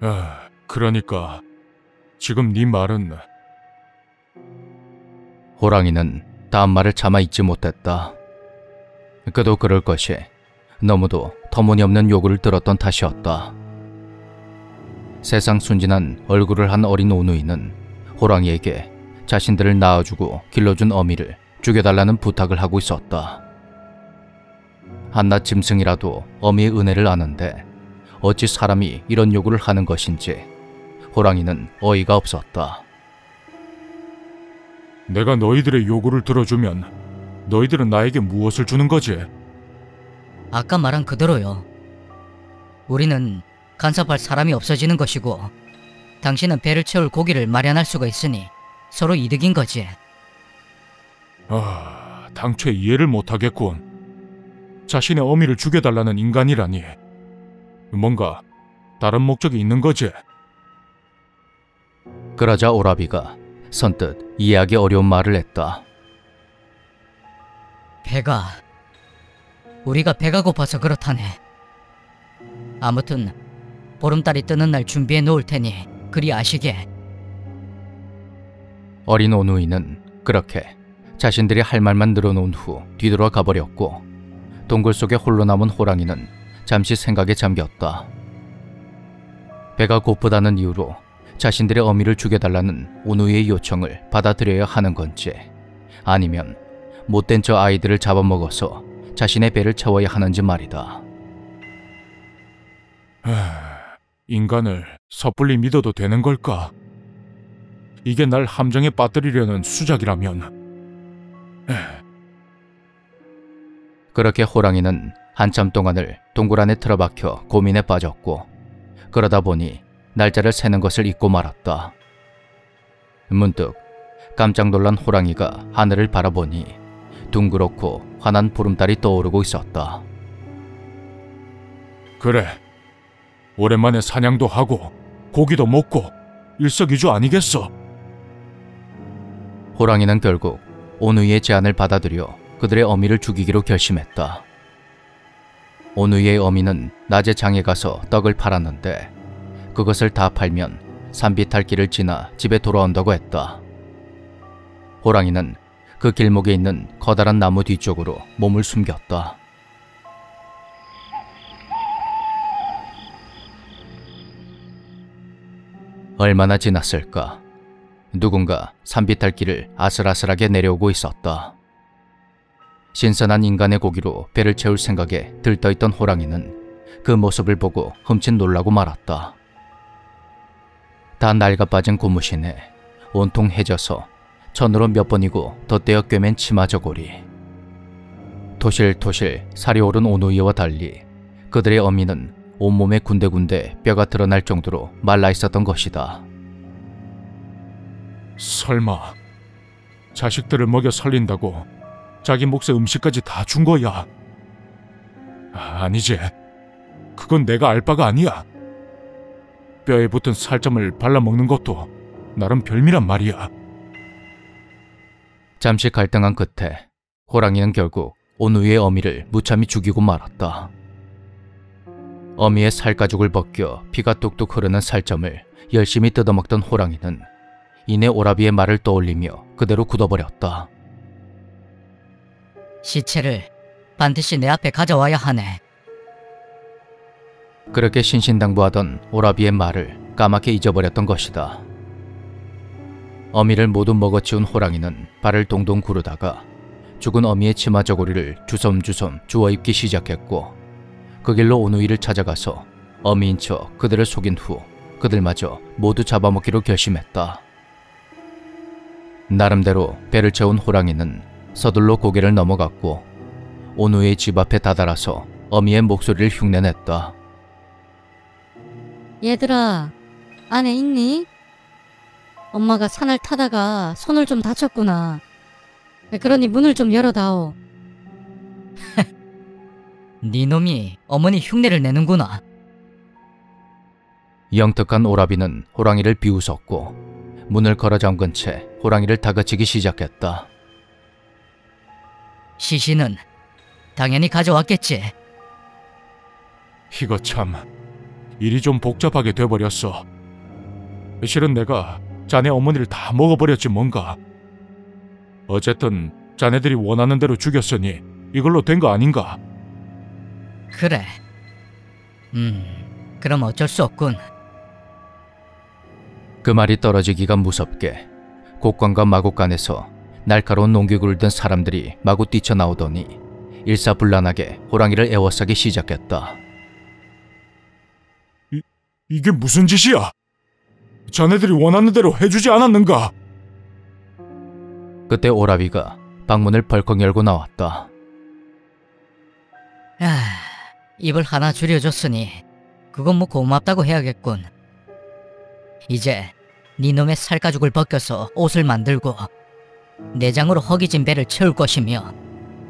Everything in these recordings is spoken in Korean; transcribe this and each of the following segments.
아, 그러니까 지금 네 말은 호랑이는 다음 말을 차마 잊지 못했다. 그도 그럴 것이 너무도 터무니없는 요구를 들었던 탓이었다. 세상 순진한 얼굴을 한 어린 오누이는 호랑이에게 자신들을 낳아주고 길러준 어미를 죽여달라는 부탁을 하고 있었다. 한낱 짐승이라도 어미의 은혜를 아는데 어찌 사람이 이런 요구를 하는 것인지 호랑이는 어이가 없었다. 내가 너희들의 요구를 들어주면 너희들은 나에게 무엇을 주는 거지? 아까 말한 그대로요. 우리는 간섭할 사람이 없어지는 것이고 당신은 배를 채울 고기를 마련할 수가 있으니 서로 이득인 거지. 아, 당최 이해를 못하겠군. 자신의 어미를 죽여달라는 인간이라니. 뭔가 다른 목적이 있는 거지? 그러자 오라비가 선뜻 이해하기 어려운 말을 했다. 배가 우리가 배가 고파서 그렇다네. 아무튼 보름달이 뜨는 날 준비해 놓을 테니 그리 아시게. 어린 오누이는 그렇게 자신들이 할 말만 늘어놓은 후 뒤돌아 가버렸고 동굴 속에 홀로 남은 호랑이는 잠시 생각에 잠겼다. 배가 고프다는 이유로 자신들의 어미를 죽여달라는 오누이의 요청을 받아들여야 하는 건지 아니면 못된 저 아이들을 잡아먹어서 자신의 배를 채워야 하는지 말이다. 인간을 섣불리 믿어도 되는 걸까? 이게 날 함정에 빠뜨리려는 수작이라면 그렇게 호랑이는 한참 동안을 동굴 안에 틀어박혀 고민에 빠졌고 그러다 보니 날짜를 세는 것을 잊고 말았다. 문득 깜짝 놀란 호랑이가 하늘을 바라보니 둥그렇고 환한 보름달이 떠오르고 있었다. 그래. 오랜만에 사냥도 하고 고기도 먹고 일석이조 아니겠어? 호랑이는 결국 오누이의 제안을 받아들여 그들의 어미를 죽이기로 결심했다. 오누이의 어미는 낮에 장에 가서 떡을 팔았는데 그것을 다 팔면 산비탈길을 지나 집에 돌아온다고 했다. 호랑이는 그 길목에 있는 커다란 나무 뒤쪽으로 몸을 숨겼다. 얼마나 지났을까? 누군가 산비탈길을 아슬아슬하게 내려오고 있었다. 신선한 인간의 고기로 배를 채울 생각에 들떠있던 호랑이는 그 모습을 보고 흠칫 놀라고 말았다. 다 낡아 빠진 고무신에 온통 해져서 천으로 몇 번이고 덧대어 꿰맨 치마 저고리. 토실토실 살이 오른 오누이와 달리 그들의 어미는 온몸에 군데군데 뼈가 드러날 정도로 말라 있었던 것이다. 설마 자식들을 먹여 살린다고 자기 몫의 음식까지 다 준 거야? 아, 아니지. 그건 내가 알 바가 아니야. 뼈에 붙은 살점을 발라먹는 것도 나름 별미란 말이야. 잠시 갈등한 끝에 호랑이는 결국 오누이의 어미를 무참히 죽이고 말았다. 어미의 살가죽을 벗겨 피가 뚝뚝 흐르는 살점을 열심히 뜯어먹던 호랑이는 이내 오라비의 말을 떠올리며 그대로 굳어버렸다. 시체를 반드시 내 앞에 가져와야 하네. 그렇게 신신당부하던 오라비의 말을 까맣게 잊어버렸던 것이다. 어미를 모두 먹어치운 호랑이는 발을 동동 구르다가 죽은 어미의 치마 저고리를 주섬주섬 주워 입기 시작했고 그 길로 오누이를 찾아가서 어미인 척 그들을 속인 후 그들마저 모두 잡아먹기로 결심했다. 나름대로 배를 채운 호랑이는 서둘러 고개를 넘어갔고 오누의 집 앞에 다다라서 어미의 목소리를 흉내냈다. 얘들아, 안에 있니? 엄마가 산을 타다가 손을 좀 다쳤구나. 그러니 문을 좀 열어다오. 네 놈이 어머니 흉내를 내는구나. 영특한 오라비는 호랑이를 비웃었고 문을 걸어 잠근 채 호랑이를 다그치기 시작했다. 시신은 당연히 가져왔겠지. 이거 참 일이 좀 복잡하게 돼버렸어. 실은 내가 자네 어머니를 다 먹어버렸지 뭔가. 어쨌든 자네들이 원하는 대로 죽였으니 이걸로 된 거 아닌가? 그래. 음, 그럼 어쩔 수 없군. 그 말이 떨어지기가 무섭게 곡관과 마곡간에서 날카로운 농기구를 든 사람들이 마구 뛰쳐나오더니 일사불란하게 호랑이를 에워싸기 시작했다. 이게 무슨 짓이야? 자네들이 원하는 대로 해주지 않았는가? 그때 오라비가 방문을 벌컥 열고 나왔다. 아, 입을 하나 줄여줬으니 그건 뭐 고맙다고 해야겠군. 이제 네 놈의 살가죽을 벗겨서 옷을 만들고 내장으로 허기진 배를 채울 것이며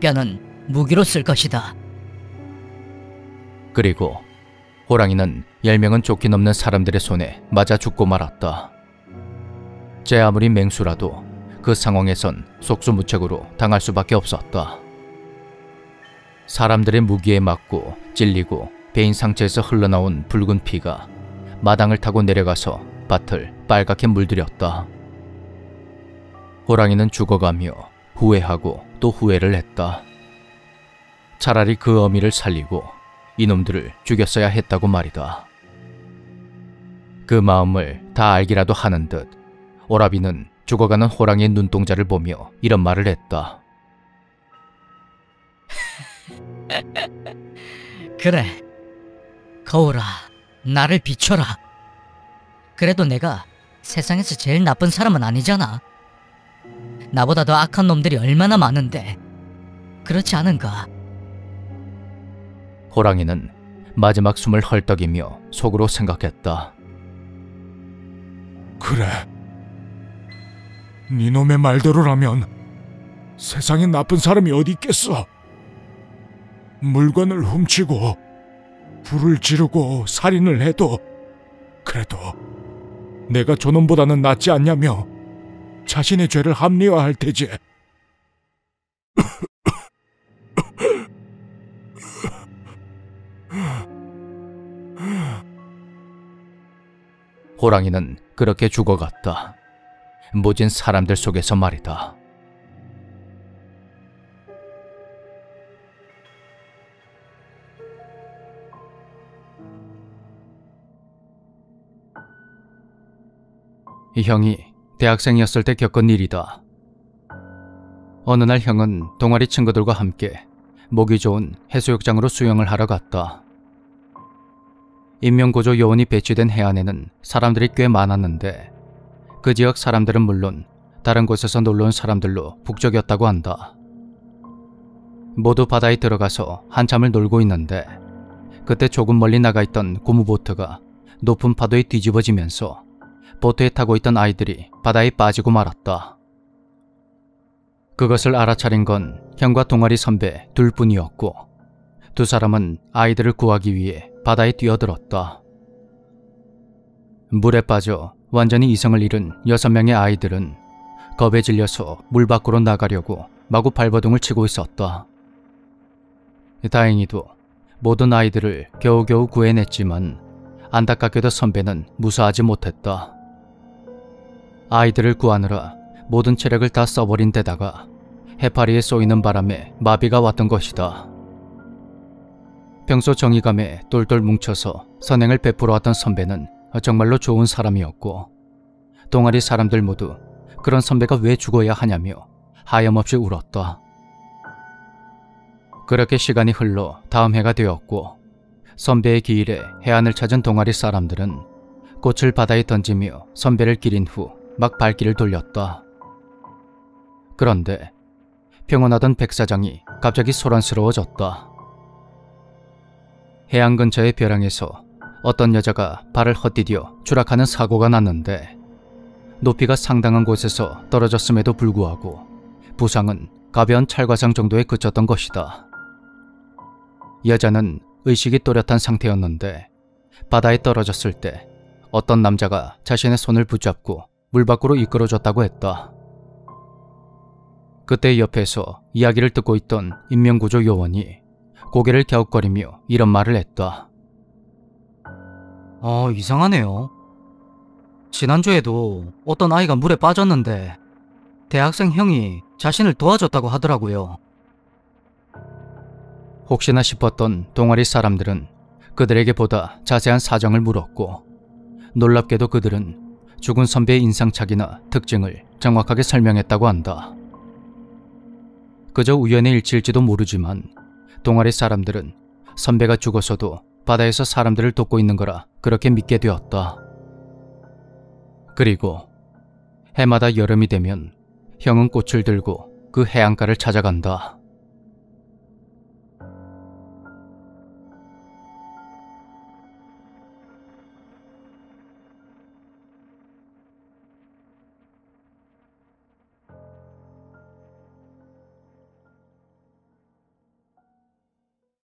뼈는 무기로 쓸 것이다. 그리고 호랑이는 열 명은 좋기 넘는 사람들의 손에 맞아 죽고 말았다. 제 아무리 맹수라도 그 상황에선 속수무책으로 당할 수밖에 없었다. 사람들의 무기에 맞고 찔리고 배인 상체에서 흘러나온 붉은 피가 마당을 타고 내려가서 밭을 빨갛게 물들였다. 호랑이는 죽어가며 후회하고 또 후회를 했다. 차라리 그 어미를 살리고 이놈들을 죽였어야 했다고 말이다. 그 마음을 다 알기라도 하는 듯 오라비는 죽어가는 호랑이의 눈동자를 보며 이런 말을 했다. 그래. 거울아, 나를 비춰라. 그래도 내가 세상에서 제일 나쁜 사람은 아니잖아. 나보다 더 악한 놈들이 얼마나 많은데. 그렇지 않은가? 호랑이는 마지막 숨을 헐떡이며 속으로 생각했다. 그래. 니놈의 말대로라면 세상에 나쁜 사람이 어디 있겠어? 물건을 훔치고 불을 지르고 살인을 해도 그래도 내가 저놈보다는 낫지 않냐며 자신의 죄를 합리화할 테지. 호랑이는 그렇게 죽어갔다. 모진 사람들 속에서 말이다. 이 형이 대학생이었을 때 겪은 일이다. 어느 날 형은 동아리 친구들과 함께 목이 좋은 해수욕장으로 수영을 하러 갔다. 인명구조 요원이 배치된 해안에는 사람들이 꽤 많았는데 그 지역 사람들은 물론 다른 곳에서 놀러 온 사람들로 북적였다고 한다. 모두 바다에 들어가서 한참을 놀고 있는데 그때 조금 멀리 나가 있던 고무보트가 높은 파도에 뒤집어지면서 보트에 타고 있던 아이들이 바다에 빠지고 말았다. 그것을 알아차린 건 형과 동아리 선배 둘뿐이었고 두 사람은 아이들을 구하기 위해 바다에 뛰어들었다. 물에 빠져 완전히 이성을 잃은 여섯 명의 아이들은 겁에 질려서 물 밖으로 나가려고 마구 발버둥을 치고 있었다. 다행히도 모든 아이들을 겨우겨우 구해냈지만 안타깝게도 선배는 무사하지 못했다. 아이들을 구하느라 모든 체력을 다 써버린 데다가 해파리에 쏘이는 바람에 마비가 왔던 것이다. 평소 정의감에 똘똘 뭉쳐서 선행을 베풀어 왔던 선배는 정말로 좋은 사람이었고 동아리 사람들 모두 그런 선배가 왜 죽어야 하냐며 하염없이 울었다. 그렇게 시간이 흘러 다음 해가 되었고 선배의 기일에 해안을 찾은 동아리 사람들은 꽃을 바다에 던지며 선배를 기린 후 막 발길을 돌렸다. 그런데 평온하던 백 사장이 갑자기 소란스러워졌다. 해안 근처의 벼랑에서 어떤 여자가 발을 헛디뎌 추락하는 사고가 났는데 높이가 상당한 곳에서 떨어졌음에도 불구하고 부상은 가벼운 찰과상 정도에 그쳤던 것이다. 여자는 의식이 또렷한 상태였는데 바다에 떨어졌을 때 어떤 남자가 자신의 손을 붙잡고 물 밖으로 이끌어줬다고 했다. 그때 옆에서 이야기를 듣고 있던 인명구조 요원이 고개를 갸웃거리며 이런 말을 했다. 어, 이상하네요. 지난주에도 어떤 아이가 물에 빠졌는데 대학생 형이 자신을 도와줬다고 하더라고요. 혹시나 싶었던 동아리 사람들은 그들에게 보다 자세한 사정을 물었고 놀랍게도 그들은 죽은 선배의 인상착이나 특징을 정확하게 설명했다고 한다. 그저 우연의 일치일지도 모르지만 동아리 사람들은 선배가 죽어서도 바다에서 사람들을 돕고 있는 거라 그렇게 믿게 되었다. 그리고 해마다 여름이 되면 형은 꽃을 들고 그 해안가를 찾아간다.